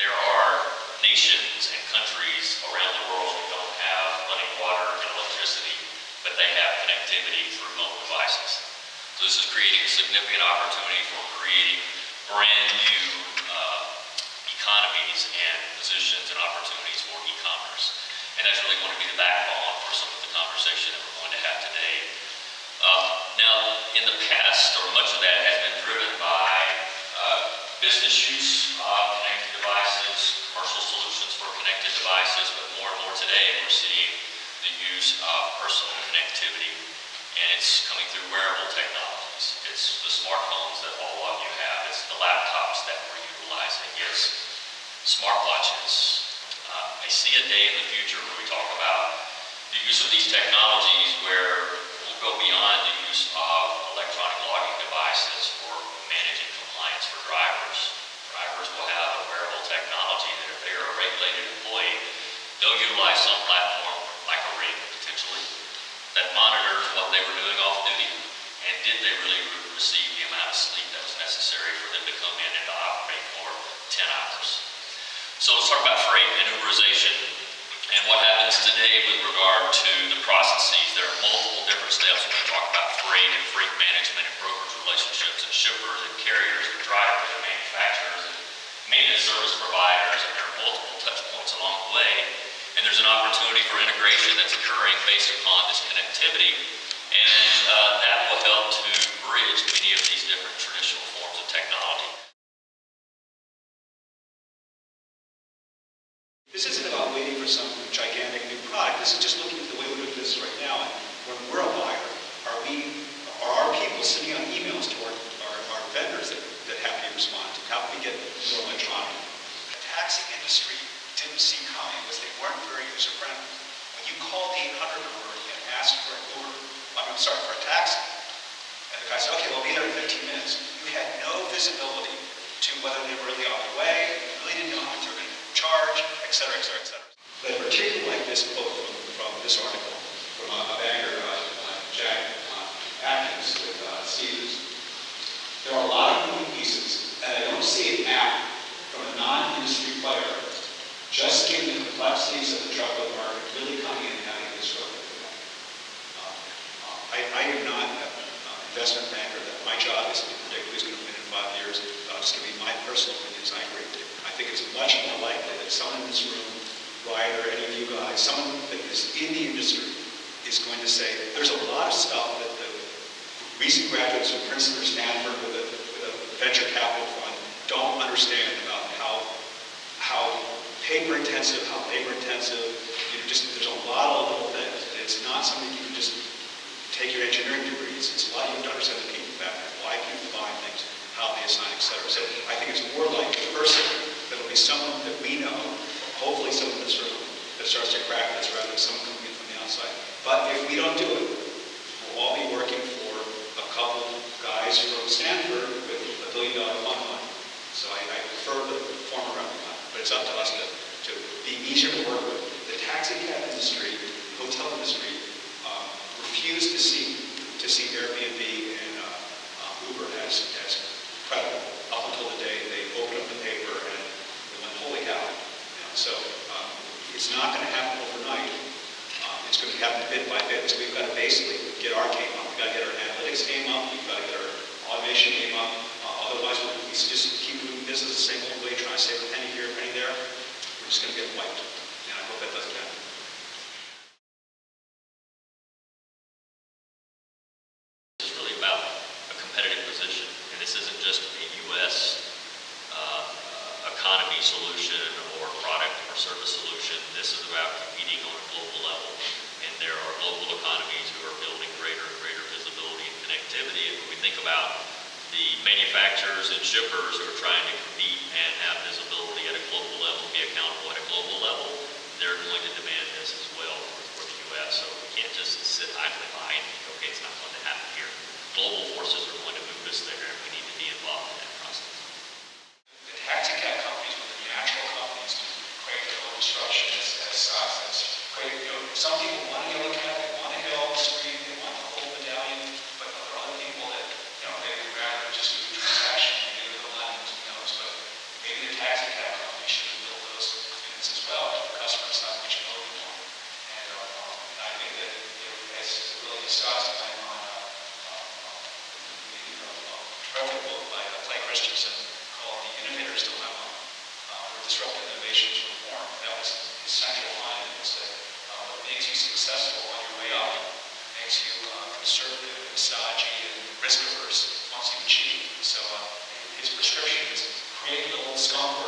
There are nations and countries around the world that don't have running water and electricity, but they have connectivity through mobile devices. So this is creating a significant opportunity for creating brand new uh, economies and positions and opportunities for e-commerce. And that's really going to be the backbone for some of the conversation that we're going to have today. Uh, now, in the past, or much of that has been driven by uh, business use of connected devices, commercial solutions for connected devices, but more and more today, we're seeing the use of personal connectivity, and it's coming through wearable technologies. It's the smartphones that all of you have. It's the laptops that we're utilizing. It's smartwatches. Uh, I see a day in the future where we talk about the use of these technologies where we'll go beyond the use of electronic logging devices for managing compliance for drivers. Drivers will have a wearable technology that if they are a regulated employee, they'll utilize some platform like a ring potentially that monitors what they were doing off duty and did they really receive the amount of sleep that was necessary for them to come in and to operate for 10 hours. So let's talk about freight and Uberization and what happens today with regard to the processes. There are multiple different steps when we talk about freight and freight management and brokerage relationships and shippers and carriers and drivers and manufacturers and maintenance service providers, and there are multiple touch points along the way. And there's an opportunity for integration that's occurring based upon this connectivity, and uh, that will help to bridge many of these different traditional forms of technology. This isn't about waiting for some gigantic new product. This is just looking at the way we do business right now. And when we're a buyer, are we, are our people sending out emails to our, our, our vendors that, that have to be responded to? How can we get more electronic? The taxi industry didn't see coming was they weren't very user friendly. When you called the 800 number and asked for an Uber, Sorry, for a taxi, and the guy said, okay, we'll be there in 15 minutes, you had no visibility to whether they were really on the way, you really didn't know how much they were going to charge, et cetera, et cetera, et cetera. But particularly like this quote from, from this article from a, a banker, uh, uh, Jack uh, Atkins with uh, Stephens. There are a lot of moving pieces, and I don't see an app from a non-industry player, just given the complexities of the truckload market, really coming in and having a disruptive effect. Uh, uh, I, I am not an investment banker, that my job is to predict who's going to win in five years. I'll just give you my personal opinions, I agree. I think it's much more likely that someone in this room, Ryder, any of you guys, someone that is in the industry is going to say, there's a lot of stuff that the recent graduates from Princeton or Stanford with a, with a venture capital fund don't understand about how, how paper intensive, how labor intensive, you know, just, there's a lot of little things. It's not something you can just take your engineering degrees. It's a lot you have to understand the people factor, why people buy things, how they assign, et cetera. So I think it's more like a person that'll be someone that we know, hopefully someone in this room, that starts to crack this rather than someone coming in from the outside. But if we don't do it, we'll all be working for a couple guys from Stanford with a billion dollar fund money. So I, I prefer the former rather. But it's up to us to, to be easier to work with. The taxi cab industry, hotel industry, um, refuse to see to see Airbnb and uh, uh, Uber as, as credible up until the day they opened up the paper and they went, holy cow. You know, so um, it's not going to happen overnight. Um, it's going to happen bit by bit. So we've got to basically get our game up. We've got to get our analytics game up. We've got to get our automation game up. Uh, otherwise, we just keep doing business the same old way, trying to save a penny here, a penny there. We're just going to get wiped. And I hope that doesn't happen. It's really about a competitive position, and this isn't just a U.S. uh, economy solution or product or service solution. This is about competing on a global level, and there are global economies who are building greater and greater visibility and connectivity. And when we think about the manufacturers and shippers who are trying to compete and have visibility at a global level, be accountable at a global level, they're going to demand this as well for, for the U.S. So we can't just sit idly by and think, okay, it's not going to happen here. Global forces are going to move us there, and we need to be involved in that process. the taxi cab companies were the natural companies to create the whole disruption as, as, uh, as create, you know, some people want to get Scott's plan on, uh, um, uh, a terrific book by uh, Clay Christensen called The Innovator's Dilemma, uh, where disruptive innovations reform. That was his central line, it was that uh, what makes you successful on your way up makes you uh, conservative and stodgy and risk averse once you've achieved. So uh, his prescription is create a little skunk